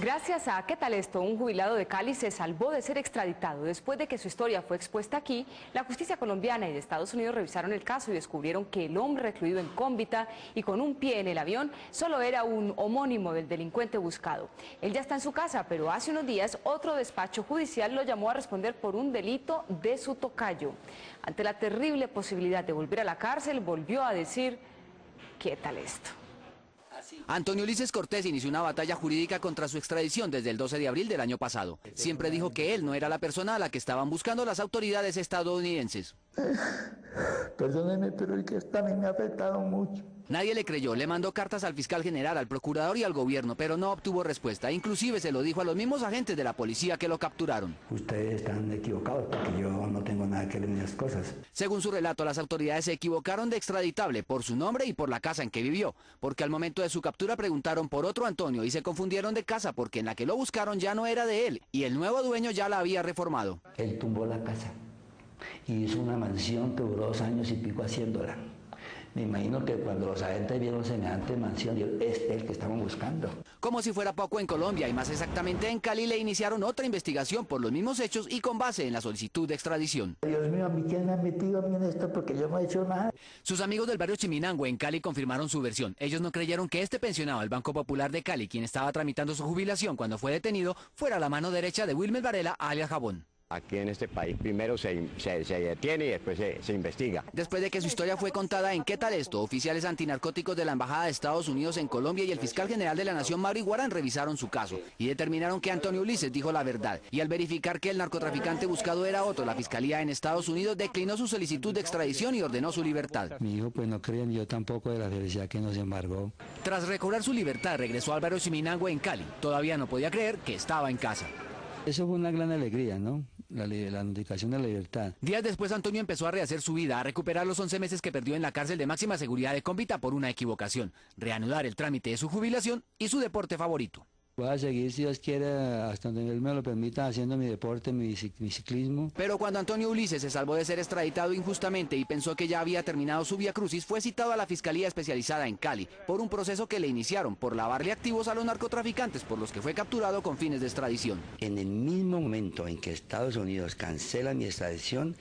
Gracias a ¿Qué tal esto? Un jubilado de Cali se salvó de ser extraditado. Después de que su historia fue expuesta aquí, la justicia colombiana y de Estados Unidos revisaron el caso y descubrieron que el hombre recluido en cómbita y con un pie en el avión solo era un homónimo del delincuente buscado. Él ya está en su casa, pero hace unos días otro despacho judicial lo llamó a responder por un delito de su tocayo. Ante la terrible posibilidad de volver a la cárcel, volvió a decir ¿Qué tal esto? Antonio Ulises Cortés inició una batalla jurídica contra su extradición desde el 12 de abril del año pasado. Siempre dijo que él no era la persona a la que estaban buscando las autoridades estadounidenses. Perdóneme, pero el que está me ha afectado mucho. Nadie le creyó, le mandó cartas al fiscal general, al procurador y al gobierno, pero no obtuvo respuesta. Inclusive se lo dijo a los mismos agentes de la policía que lo capturaron. Ustedes están equivocados porque yo que cosas. Según su relato, las autoridades se equivocaron de extraditable por su nombre y por la casa en que vivió, porque al momento de su captura preguntaron por otro Antonio y se confundieron de casa porque en la que lo buscaron ya no era de él y el nuevo dueño ya la había reformado. Él tumbó la casa y hizo una mansión que duró dos años y pico haciéndola. Me imagino que cuando los agentes vieron semejante mansión, es el que estamos buscando. Como si fuera poco en Colombia y más exactamente en Cali le iniciaron otra investigación por los mismos hechos y con base en la solicitud de extradición. Dios mío, ¿a mí quién me ha metido a mí en esto? Porque yo no he hecho nada. Sus amigos del barrio Chiminango en Cali confirmaron su versión. Ellos no creyeron que este pensionado del Banco Popular de Cali, quien estaba tramitando su jubilación cuando fue detenido, fuera la mano derecha de Wilmer Varela, alias Jabón. Aquí en este país primero se, se, detiene y después se, investiga. Después de que su historia fue contada en ¿Qué tal esto? Oficiales antinarcóticos de la Embajada de Estados Unidos en Colombia y el fiscal general de la Nación, Mauri Guarán, revisaron su caso y determinaron que Antonio Ulises dijo la verdad. Y al verificar que el narcotraficante buscado era otro, la Fiscalía en Estados Unidos declinó su solicitud de extradición y ordenó su libertad. Mi hijo pues no creen yo tampoco de la felicidad que nos embargó. Tras recobrar su libertad, regresó Álvaro Siminango en Cali. Todavía no podía creer que estaba en casa. Eso fue una gran alegría, ¿no? La, la de la libertad. Días después, Antonio empezó a rehacer su vida, a recuperar los 11 meses que perdió en la cárcel de máxima seguridad de Cómbita por una equivocación, reanudar el trámite de su jubilación y su deporte favorito. Voy a seguir, si Dios quiere, hasta donde Él me lo permita, haciendo mi deporte, mi, ciclismo. Pero cuando Antonio Ulises se salvó de ser extraditado injustamente y pensó que ya había terminado su vía crucis, fue citado a la Fiscalía Especializada en Cali por un proceso que le iniciaron por lavarle activos a los narcotraficantes por los que fue capturado con fines de extradición. En el mismo momento en que Estados Unidos cancela mi extradición,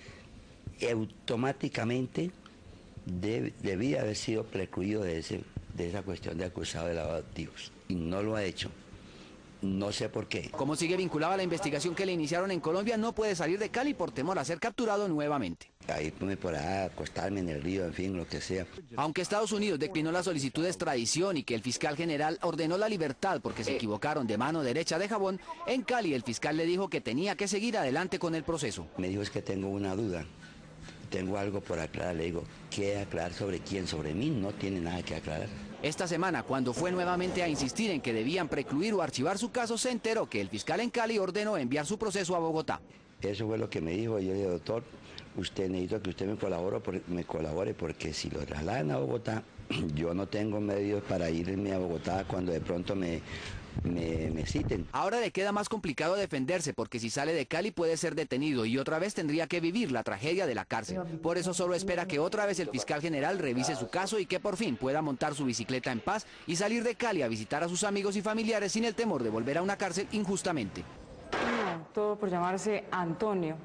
automáticamente debía haber sido precluido de, ese, de esa cuestión de acusado de lavado de activos. Y no lo ha hecho. No sé por qué. Como sigue vinculado a la investigación que le iniciaron en Colombia, no puede salir de Cali por temor a ser capturado nuevamente. Ahí me por acostarme en el río, en fin, lo que sea. Aunque Estados Unidos declinó la solicitud de extradición y que el fiscal general ordenó la libertad porque se equivocaron de mano derecha de Jabón, en Cali el fiscal le dijo que tenía que seguir adelante con el proceso. Me dijo es que tengo una duda tengo algo por aclarar. Le digo, ¿qué aclarar sobre quién? Sobre mí no tiene nada que aclarar. Esta semana, cuando fue nuevamente a insistir en que debían precluir o archivar su caso, se enteró que el fiscal en Cali ordenó enviar su proceso a Bogotá. Eso fue lo que me dijo. Yo le dije, doctor, usted necesito que usted me colabore, me colabore porque si lo trasladan a Bogotá, yo no tengo medios para irme a Bogotá cuando de pronto me me. Ahora le queda más complicado defenderse porque si sale de Cali puede ser detenido y otra vez tendría que vivir la tragedia de la cárcel. Por eso solo espera que otra vez el fiscal general revise su caso y que por fin pueda montar su bicicleta en paz y salir de Cali a visitar a sus amigos y familiares sin el temor de volver a una cárcel injustamente. todo por llamarse Antonio.